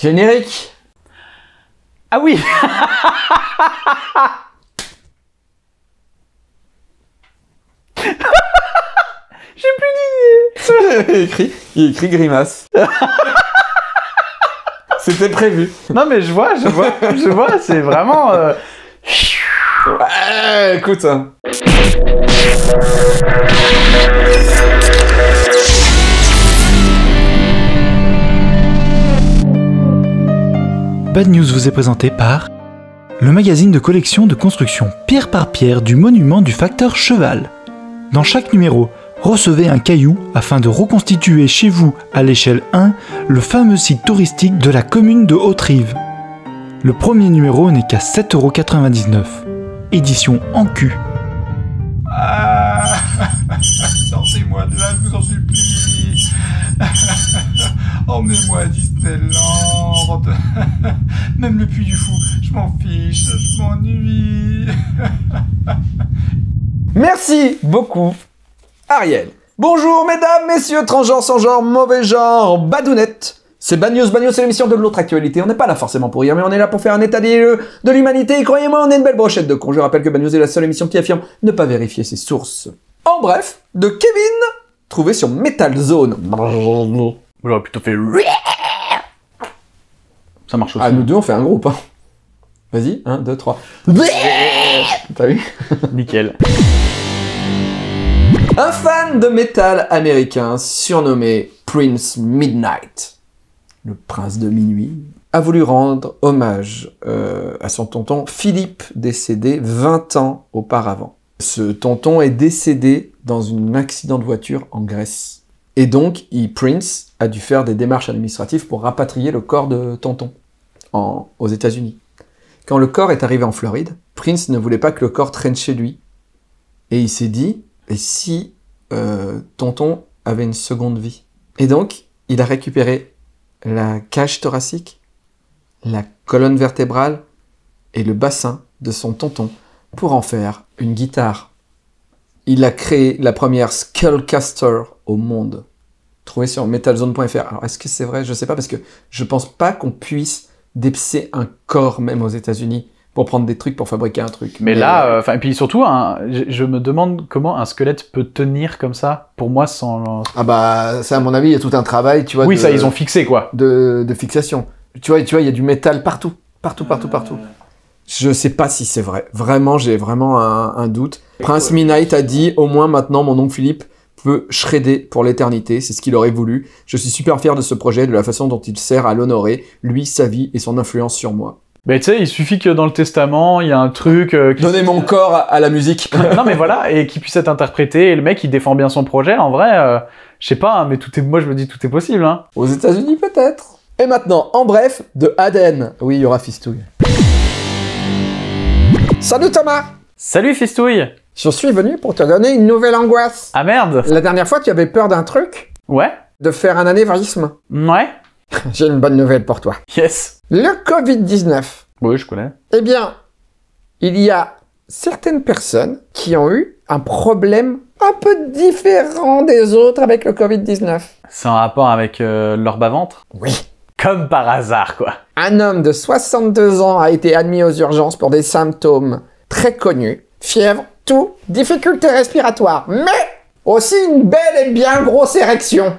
Générique Ah oui J'ai plus d'idées il, écrit, il écrit grimace. C'était prévu. Non mais je vois, je vois, je vois, c'est vraiment... euh, Ouais, écoute. Bad News vous est présenté par le magazine de collection de construction pierre par pierre du monument du facteur cheval. Dans chaque numéro, recevez un caillou afin de reconstituer chez vous, à l'échelle 1, le fameux site touristique de la commune de Haute-Rive. Le premier numéro n'est qu'à 7,99€. Édition en cul. Ah supplie Emmenez-moi à Disneyland Même le Puy du Fou, je m'en fiche, je m'ennuie Merci beaucoup, Ariel. Bonjour, mesdames, messieurs, transgenres, sans genre, mauvais genre, badounettes. C'est Bad News, Bad News, c'est l'émission de l'autre actualité. On n'est pas là forcément pour rire, mais on est là pour faire un état des lieux de l'humanité. Et croyez-moi, on est une belle brochette de cons. Je rappelle que Bad News est la seule émission qui affirme ne pas vérifier ses sources. En bref, de Kevin, trouvé sur Metal Zone. J'aurais plutôt fait... Ça marche aussi. Ah, nous deux, on fait un groupe. Hein. Vas-y, 1, 2, 3. T'as vu Nickel. Un fan de métal américain surnommé Prince Midnight, le prince de minuit, a voulu rendre hommage euh, à son tonton Philippe, décédé 20 ans auparavant. Ce tonton est décédé dans un accident de voiture en Grèce. Et donc, Prince a dû faire des démarches administratives pour rapatrier le corps de tonton aux États-Unis. Quand le corps est arrivé en Floride, Prince ne voulait pas que le corps traîne chez lui. Et il s'est dit, et si euh, tonton avait une seconde vie? Et donc, il a récupéré la cage thoracique, la colonne vertébrale et le bassin de son tonton pour en faire une guitare. Il a créé la première Skullcaster au monde, trouvée sur metalzone.fr. Alors, est-ce que c'est vrai? Je sais pas, parce que je pense pas qu'on puisse dépecer un corps même aux États-Unis pour prendre des trucs pour fabriquer un truc. Mais là, euh, enfin, et puis surtout, hein, je, je me demande comment un squelette peut tenir comme ça, pour moi, sans... Ah bah, ça, à mon avis, il y a tout un travail, tu vois. Oui, de- ça, ils ont fixé, quoi. de, de fixation. Tu vois, tu vois, il y a du métal partout, partout, partout, partout. Je sais pas si c'est vrai. Vraiment, j'ai vraiment un, un doute. Prince Midnight a dit, au moins maintenant, mon oncle Philippe peut shredder pour l'éternité. C'est ce qu'il aurait voulu. Je suis super fier de ce projet, de la façon dont il sert à l'honorer, lui, sa vie et son influence sur moi. Mais tu sais, il suffit que dans le testament, il y a un truc... euh, qui- Donnez mon corps à, à la musique. non mais voilà, et qui puisse être interprété, et le mec il défend bien son projet, en vrai, euh, je sais pas, hein, mais tout est, moi je me dis tout est possible, hein. Aux États-Unis, peut-être. Et maintenant, en bref, de Aden. Oui, il y aura Fistouille. Salut Thomas Salut Fistouille Je suis venu pour te donner une nouvelle angoisse. Ah merde La dernière fois, tu avais peur d'un truc Ouais De faire un anévrisme. Ouais J'ai une bonne nouvelle pour toi. Yes Le Covid-19. Oui, je connais. Eh bien, il y a certaines personnes qui ont eu un problème un peu différent des autres avec le Covid-19. C'est en rapport avec euh, leur bas-ventre? Oui. Comme par hasard, quoi. Un homme de 62 ans a été admis aux urgences pour des symptômes très connus. Fièvre, toux, difficultés respiratoires, mais aussi une belle et bien grosse érection.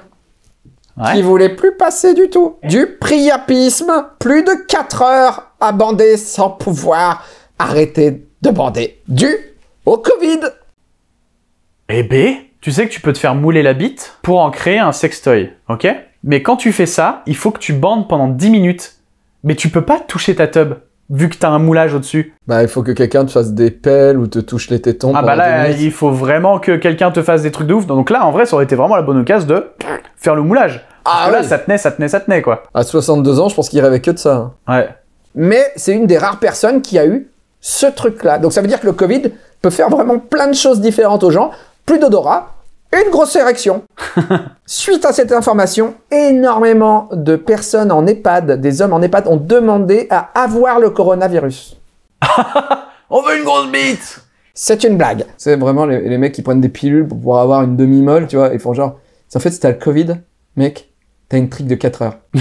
Ouais. qui voulait plus passer du tout. Du priapisme, plus de 4 heures à bander sans pouvoir arrêter de bander. Dû au Covid. Eh ben, tu sais que tu peux te faire mouler la bite pour en créer un sextoy, ok? Mais quand tu fais ça, il faut que tu bandes pendant 10 minutes. Mais tu peux pas toucher ta tub, vu que t'as un moulage au-dessus. Bah, il faut que quelqu'un te fasse des pelles ou te touche les tétons. Ah bah là, il faut vraiment que quelqu'un te fasse des trucs de ouf. Donc là, en vrai, ça aurait été vraiment la bonne occasion de faire le moulage. Parce Ah que là, oui. ça tenait, ça tenait, ça tenait, quoi. À 62 ans, je pense qu'il rêvait que de ça. hein. Ouais. Mais c'est une des rares personnes qui a eu ce truc-là. Donc ça veut dire que le Covid peut faire vraiment plein de choses différentes aux gens. Plus d'odorat, une grosse érection. Suite à cette information, énormément de personnes en EHPAD, des hommes en EHPAD, ont demandé à avoir le coronavirus. On veut une grosse bite C'est une blague. C'est vraiment les, les mecs qui prennent des pilules pour pouvoir avoir une demi-molle, tu vois. Ils font genre, en fait, si t'as le Covid, mec, t'as une trique de 4 heures.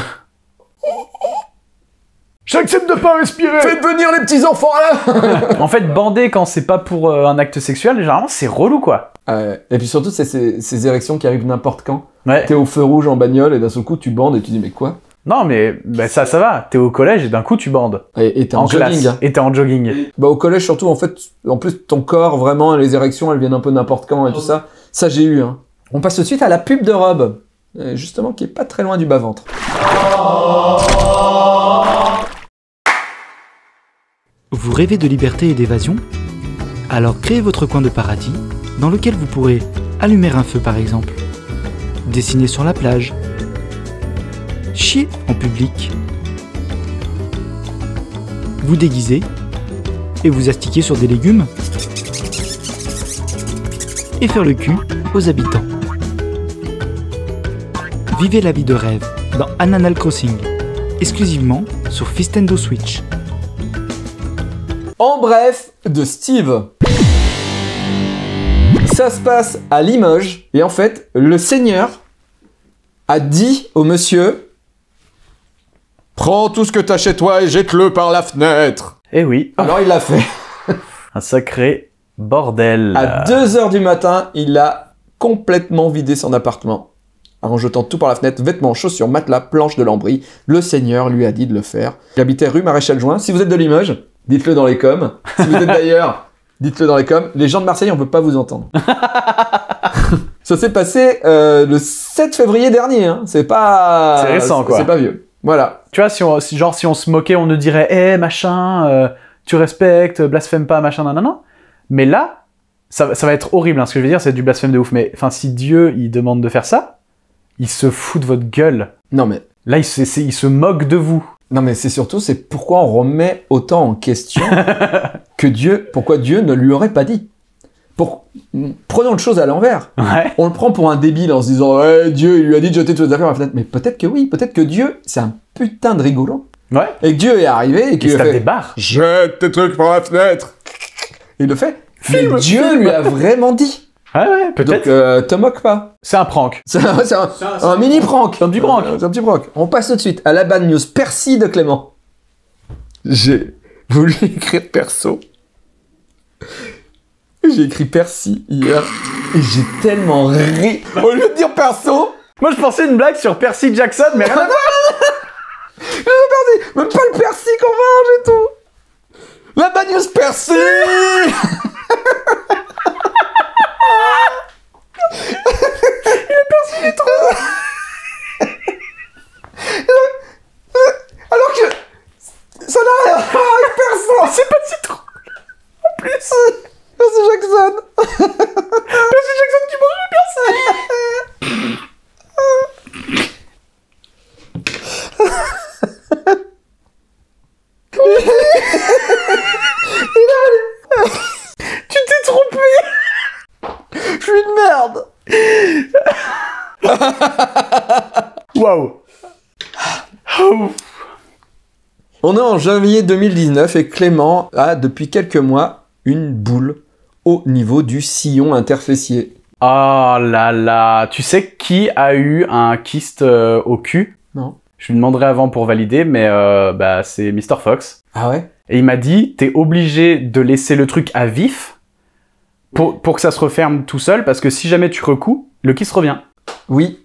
J'accepte de pas respirer Faites venir les petits enfants là En fait, bander quand c'est pas pour euh, un acte sexuel, généralement, c'est relou, quoi. Ouais. Et puis surtout, c'est ces, ces érections qui arrivent n'importe quand. Ouais. T'es au feu rouge en bagnole et d'un seul coup, tu bandes et tu dis, mais quoi? Non, mais bah, ça, ça va. T'es au collège et d'un coup, tu bandes. Et et t'es en, En jogging. hein. Et t'es en jogging. Bah, au collège, surtout, en fait, en plus, ton corps, vraiment, les érections, elles viennent un peu n'importe quand et tout ça. Ça, j'ai eu. Hein. On passe tout de suite à la pub de robe. Euh, Justement, qui est pas très loin du bas-ventre. Vous rêvez de liberté et d'évasion? Alors créez votre coin de paradis dans lequel vous pourrez allumer un feu par exemple, dessiner sur la plage, chier en public, vous déguiser et vous astiquer sur des légumes et faire le cul aux habitants. Vivez la vie de rêve dans Animal Crossing, exclusivement sur Fistendo Switch. En bref, de Steve. Ça se passe à Limoges, et en fait, le seigneur a dit au monsieur Prends tout ce que t'as chez toi et jette-le par la fenêtre. Eh oui, Alors il l'a fait. un sacré bordel. À 2h du matin, il a complètement vidé son appartement. En jetant tout par la fenêtre, vêtements, chaussures, matelas, planches de lambris. Le seigneur lui a dit de le faire. Il habitait rue Maréchal Juin. Si vous êtes de Limoges, dites-le dans les coms. Si vous êtes d'ailleurs, dites-le dans les coms. Les gens de Marseille, on peut pas vous entendre. Ça s'est passé euh, le 7 février dernier. Hein. C'est pas... C'est récent, quoi. C'est pas vieux. Voilà. Tu vois, si on, si- genre, si on se moquait, on nous dirait, eh, machin, euh, tu respectes, blasphème pas, machin, nanana. Mais là, ça, va- ça va être horrible, hein, ce que je veux dire, c'est du blasphème de ouf. Mais, enfin, si Dieu, il demande de faire ça, il se fout de votre gueule. Non mais... Là, il se, il se moque de vous. Non mais c'est surtout, c'est pourquoi on remet autant en question que Dieu, pourquoi Dieu ne lui aurait pas dit. Pour... Prenons les choses à l'envers. Ouais. On le prend pour un débile en se disant ouais, Dieu il lui a dit de jeter toutes les affaires par la fenêtre. Mais peut-être que oui, peut-être que Dieu c'est un putain de rigolo. Ouais. Et que Dieu est arrivé et Il qu'il fait des barres. jette tes trucs par la fenêtre. Il le fait. Mais Dieu lui a vraiment dit. Ouais, ouais, Donc peut-être. euh, te moque pas. C'est un prank. C'est un, c'est un- un mini prank. C'est un petit prank. Euh, C'est un petit prank. On passe tout de suite à la bad news Percy de Clément. J'ai voulu écrire perso. J'ai écrit Percy hier et j'ai tellement ri. Au lieu de dire perso, Moi, je pensais une blague sur Percy Jackson, mais rien à voir. même pas le Percy qu'on mange et tout. La bad news Percy Alors que ça n'a rien à voir avec perso. C'est pas citron. En plus. Percy Jackson. Percy Jackson qui mange le. tu t'es trompé. Je suis une merde. Waouh. On est en janvier 2019 et Clément a depuis quelques mois une boule au niveau du sillon interfessier. Oh là là. Tu sais qui a eu un kyste euh, au cul? Non. Je lui demanderai avant pour valider, mais euh, bah, c'est Mr. Fox. Ah ouais? Et il m'a dit, t'es obligé de laisser le truc à vif pour, pour que ça se referme tout seul, parce que si jamais tu recoues, le kyste revient. Oui.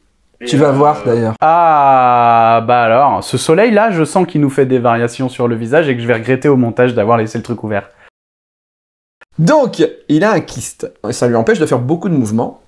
Tu vas voir d'ailleurs. Ah, bah alors, ce soleil-là, je sens qu'il nous fait des variations sur le visage et que je vais regretter au montage d'avoir laissé le truc ouvert. Donc, il a un kyste. Et ça lui empêche de faire beaucoup de mouvements,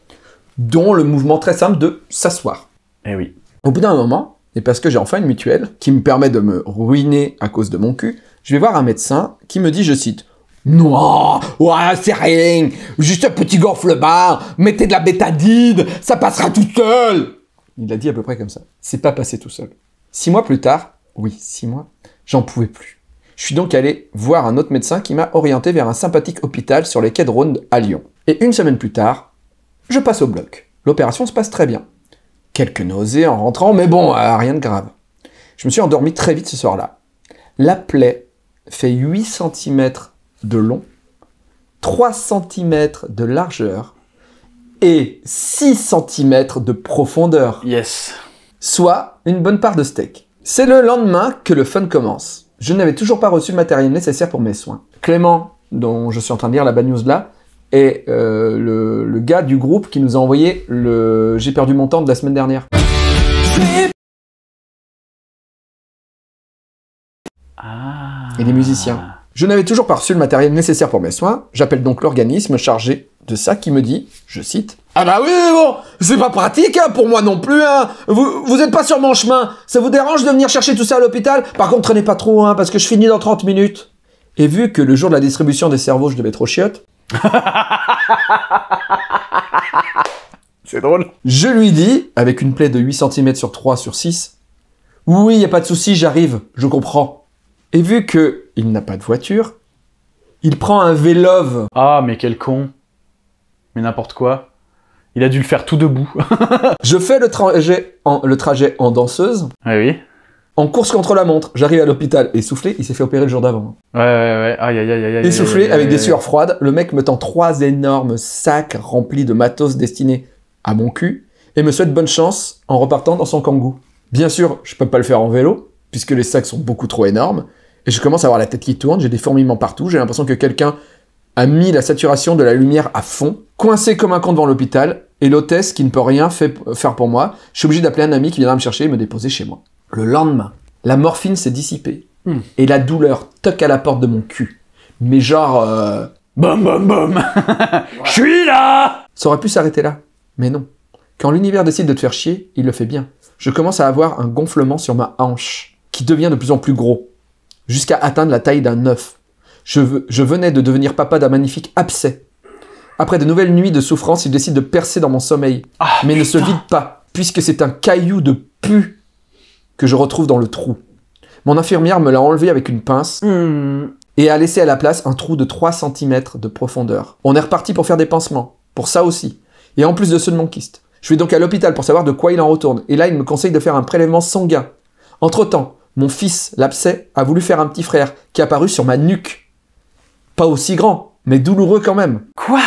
dont le mouvement très simple de s'asseoir. Eh oui. Au bout d'un moment, et parce que j'ai enfin une mutuelle qui me permet de me ruiner à cause de mon cul, je vais voir un médecin qui me dit, je cite, Non, ouais, c'est rien, juste un petit gonflement, mettez de la bétadine, ça passera tout seul. Il a dit à peu près comme ça. C'est pas passé tout seul. Six mois plus tard, oui, six mois, j'en pouvais plus. Je suis donc allé voir un autre médecin qui m'a orienté vers un sympathique hôpital sur les quais de Rhône à Lyon. Et une semaine plus tard, je passe au bloc. L'opération se passe très bien. Quelques nausées en rentrant, mais bon, euh, rien de grave. Je me suis endormi très vite ce soir-là. La plaie fait 8 cm de long, 3 cm de largeur et 6 cm de profondeur, Yes. soit une bonne part de steak. C'est le lendemain que le fun commence. Je n'avais toujours pas reçu le matériel nécessaire pour mes soins. Clément, dont je suis en train de lire la bad news là, est euh, le, le gars du groupe qui nous a envoyé le J'ai perdu mon temps de la semaine dernière. Ah. Et les musiciens. Je n'avais toujours pas reçu le matériel nécessaire pour mes soins. J'appelle donc l'organisme chargé de ça qui me dit, je cite, Ah bah oui, bon, c'est pas pratique hein, pour moi non plus. Hein. Vous, vous êtes pas sur mon chemin. Ça vous dérange de venir chercher tout ça à l'hôpital? Par contre, traînez pas trop, hein, parce que je finis dans 30 minutes. Et vu que le jour de la distribution des cerveaux, je devais être au chiottes, C'est drôle. je lui dis, avec une plaie de 8 cm sur 3 sur 6, Oui, y a pas de souci, j'arrive, je comprends. Et vu que il n'a pas de voiture, il prend un vélove Ah, mais quel con. Mais n'importe quoi. Il a dû le faire tout debout. Je fais le trajet en, le trajet en danseuse, ouais, oui. en course contre la montre. J'arrive à l'hôpital essoufflé, il s'est fait opérer le jour d'avant. Ouais, ouais, ouais. Aïe, aïe, aïe, aïe. Essoufflé, aïe, aïe, avec des sueurs froides, le mec me tend trois énormes sacs remplis de matos destinés à mon cul et me souhaite bonne chance en repartant dans son kangou. Bien sûr, je peux pas le faire en vélo, puisque les sacs sont beaucoup trop énormes, et je commence à avoir la tête qui tourne, j'ai des fourmillements partout, j'ai l'impression que quelqu'un a mis la saturation de la lumière à fond, coincé comme un con devant l'hôpital, et l'hôtesse qui ne peut rien fait- faire pour moi, je suis obligé d'appeler un ami qui viendra me chercher et me déposer chez moi. Le lendemain, la morphine s'est dissipée, Hmm. et la douleur toque à la porte de mon cul. Mais genre... euh, Bum, bum, bum. Je suis là Ça aurait pu s'arrêter là, mais non. Quand l'univers décide de te faire chier, il le fait bien. Je commence à avoir un gonflement sur ma hanche, qui devient de plus en plus gros, jusqu'à atteindre la taille d'un œuf. Je, veux- je venais de devenir papa d'un magnifique abcès. Après de nouvelles nuits de souffrance, il décide de percer dans mon sommeil, Ah, mais ne se vide pas, puisque c'est un caillou de pu que je retrouve dans le trou. Mon infirmière me l'a enlevé avec une pince Hmm. et a laissé à la place un trou de 3 cm de profondeur. On est reparti pour faire des pansements, pour ça aussi, et en plus de ceux de mon kyste. Je vais donc à l'hôpital pour savoir de quoi il en retourne, et là il me conseille de faire un prélèvement sanguin. Entre-temps, mon fils, l'abcès, a voulu faire un petit frère qui est apparu sur ma nuque. Pas aussi grand, mais douloureux quand même. Quoi?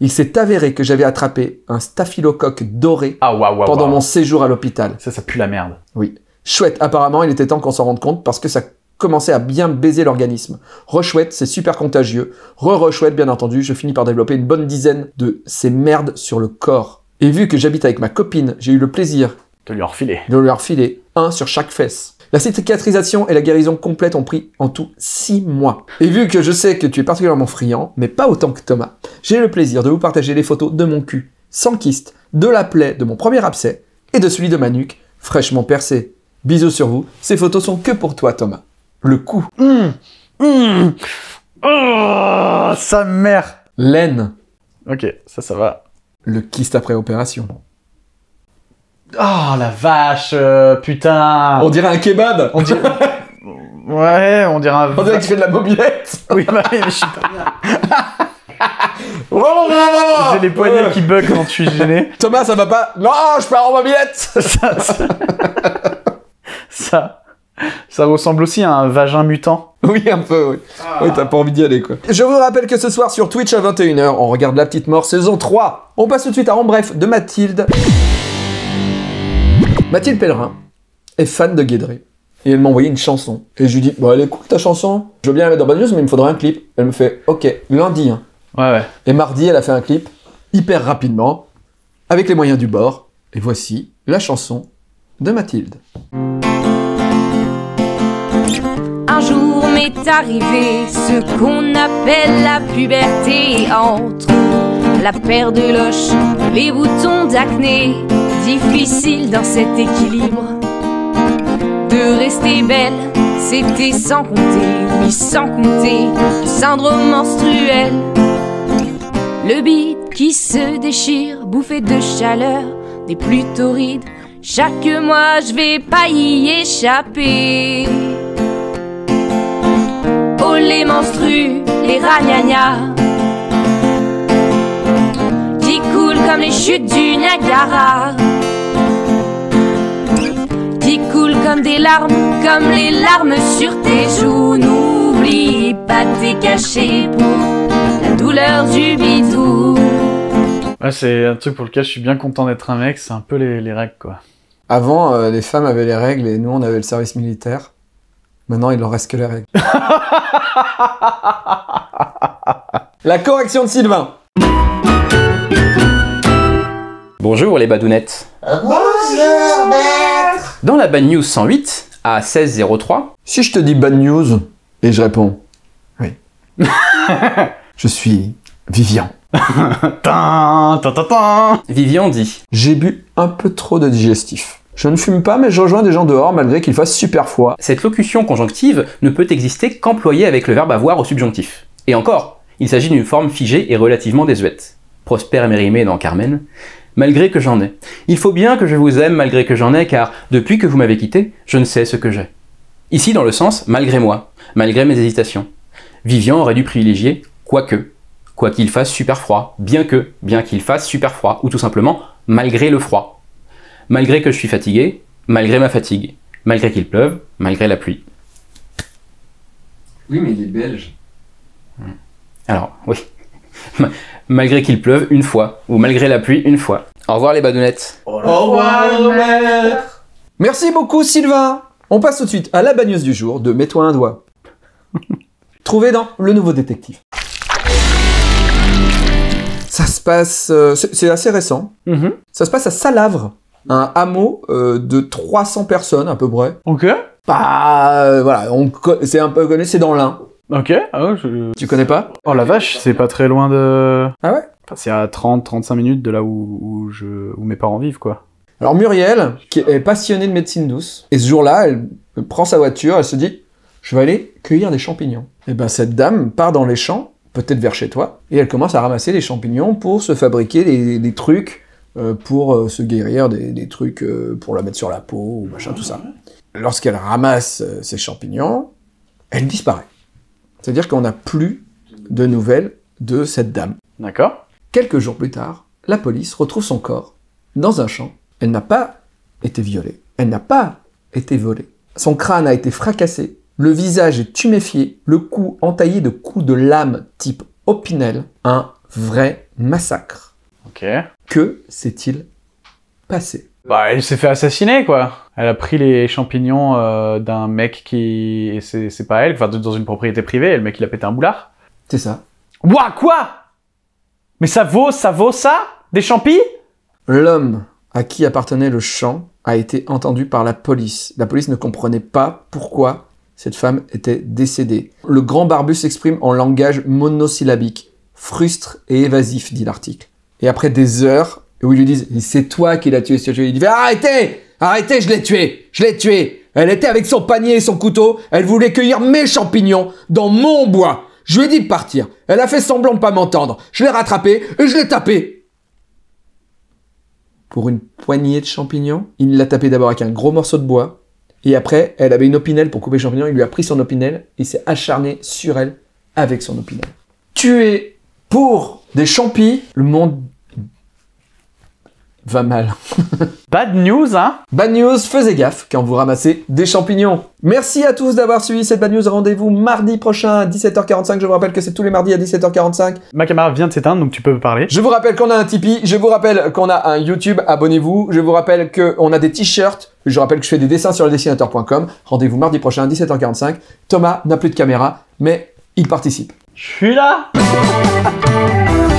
Il s'est avéré que j'avais attrapé un staphylocoque doré Ah, pendant mon séjour à l'hôpital. Ça, ça pue la merde. Oui. Chouette, apparemment, il était temps qu'on s'en rende compte parce que ça commençait à bien baiser l'organisme. Rechouette, c'est super contagieux. Re-rechouette, bien entendu, je finis par développer une bonne dizaine de ces merdes sur le corps. Et vu que j'habite avec ma copine, j'ai eu le plaisir De lui refiler. de leur filer un sur chaque fesse. La cicatrisation et la guérison complète ont pris en tout 6 mois. Et vu que je sais que tu es particulièrement friand, mais pas autant que Thomas, j'ai le plaisir de vous partager les photos de mon cul, sans kyste, de la plaie de mon premier abcès et de celui de ma nuque, fraîchement percé. Bisous sur vous, ces photos sont que pour toi Thomas. Le cou, Hmm. Hmm. Oh, sa mère. l'aine, Ok, ça, ça va. le kyste après opération. Oh, la vache, euh, putain. On dirait un kebab On dirait... Ouais, on dirait un... On dirait que tu fais de la mobilette Oui, bah mais je suis pas bien. J'ai J'ai les poignets qui bug quand je suis gêné. Thomas, ça va pas? Non, je pars en mobilette ça, ça, ça, ça ressemble aussi à un vagin mutant. Oui, un peu, oui. Oui, t'as pas envie d'y aller, quoi. Je vous rappelle que ce soir sur Twitch à 21h, on regarde La Petite Mort saison 3. On passe tout de suite à En Bref de Mathilde. Mathilde Pellerin est fan de Guédré. Et elle m'a envoyé une chanson. Et je lui dis, bon, elle est cool ta chanson. Je veux bien la mettre dans Bad News, mais il me faudrait un clip. Elle me fait, ok, lundi. hein. Ouais, ouais. Et mardi, elle a fait un clip hyper rapidement, avec les moyens du bord. Et voici la chanson de Mathilde. Un jour m'est arrivé ce qu'on appelle la puberté entre la paire de loches, les boutons d'acné. Difficile dans cet équilibre de rester belle, c'était sans compter, oui sans compter le syndrome menstruel. Le bide qui se déchire, bouffé de chaleur, des plus torrides. Chaque mois je vais pas y échapper. Oh les menstrues, les ragnagnas Qui coulent comme les chutes du Niagara coulent comme des larmes, comme les larmes sur tes joues N'oublie pas t'es caché pour la douleur du bidou Ouais, c'est un truc pour lequel je suis bien content d'être un mec, c'est un peu les, les règles, quoi. Avant, euh, les femmes avaient les règles et nous, on avait le service militaire. Maintenant, il en reste que les règles. La correction de Sylvain. Bonjour les badounettes. Bonjour maître. Dans la bad news 108 à 1603, Si je te dis bad news, et je réponds oui. je suis Vivian. Vivian dit J'ai bu un peu trop de digestif. Je ne fume pas, mais je rejoins des gens dehors malgré qu'il fasse super froid. Cette locution conjonctive ne peut exister qu'employée avec le verbe avoir au subjonctif. Et encore, il s'agit d'une forme figée et relativement désuète. Prosper et mérimée dans Carmen. Malgré que j'en ai. Il faut bien que je vous aime malgré que j'en ai, car depuis que vous m'avez quitté, je ne sais ce que j'ai. Ici dans le sens malgré moi, malgré mes hésitations. Vivian aurait dû privilégier quoique, quoi qu'il fasse super froid, bien que, bien qu'il fasse super froid, ou tout simplement malgré le froid. Malgré que je suis fatigué, malgré ma fatigue, malgré qu'il pleuve, malgré la pluie. Oui, mais il est belge. Alors, oui. Ma- malgré qu'il pleuve une fois, ou malgré la pluie une fois. Au revoir les badounettes. Au revoir, maître. Merci beaucoup, Sylvain. On passe tout de suite à la bagneuse du jour de Mets-toi un doigt. Trouvé dans Le Nouveau Détective. Ça se passe... euh, c'est assez récent. Mhm. Ça se passe à Salavre, un hameau euh, de 300 personnes à peu près. Ok. Bah, euh, voilà, c'est un peu connu, c'est dans l'Ain. Ok. Ah ouais, je- Tu connais pas? Oh la vache, c'est pas très loin de. Ah ouais? Enfin, c'est à 30-35 minutes de là où, où, je, où mes parents vivent, quoi. Alors Muriel, qui est passionnée de médecine douce, et ce jour-là, elle prend sa voiture, elle se dit, je vais aller cueillir des champignons. Et ben cette dame part dans les champs, peut-être vers chez toi, et elle commence à ramasser les champignons pour se fabriquer des, des trucs euh, pour euh, se guérir, des, des trucs euh, pour la mettre sur la peau, ou machin, tout ça. Lorsqu'elle ramasse ces champignons, elle disparaît. C'est-à-dire qu'on n'a plus de nouvelles de cette dame. D'accord. Quelques jours plus tard, la police retrouve son corps dans un champ. Elle n'a pas été violée. Elle n'a pas été volée. Son crâne a été fracassé. Le visage est tuméfié. Le cou entaillé de coups de lame type opinel. Un vrai massacre. Ok. Que s'est-il passé Bah, elle s'est fait assassiner, quoi. Elle a pris les champignons euh, d'un mec qui. et c'est c'est pas elle, enfin, dans une propriété privée, et le mec il a pété un boulard. C'est ça. Ouah, quoi? Mais ça vaut, ça vaut ça? Des champis? L'homme à qui appartenait le champ a été entendu par la police. La police ne comprenait pas pourquoi cette femme était décédée. Le grand barbu s'exprime en langage monosyllabique, frustre et évasif, dit l'article. Et après des heures où ils lui disent « C'est toi qui l'as tué, ce tué. Il dit « Arrêtez Arrêtez, je l'ai tué Je l'ai tué Elle était avec son panier et son couteau, elle voulait cueillir mes champignons dans mon bois Je lui ai dit de partir. Elle a fait semblant de pas m'entendre. Je l'ai rattrapée et je l'ai tapée pour une poignée de champignons. Il l'a tapé d'abord avec un gros morceau de bois. Et après, elle avait une opinelle pour couper les champignons. Il lui a pris son opinelle et s'est acharné sur elle avec son opinelle. Tué pour des champis, le monde va mal. Bad news, hein? Bad news, faisez gaffe quand vous ramassez des champignons. Merci à tous d'avoir suivi cette bad news. Rendez-vous mardi prochain à 17h45. Je vous rappelle que c'est tous les mardis à 17h45. Ma caméra vient de s'éteindre, donc tu peux parler. Je vous rappelle qu'on a un Tipeee, je vous rappelle qu'on a un YouTube, abonnez-vous, je vous rappelle qu'on a des t-shirts, je vous rappelle que je fais des dessins sur le dessinateur.com. Rendez-vous mardi prochain à 17h45. Thomas n'a plus de caméra, mais il participe. Je suis là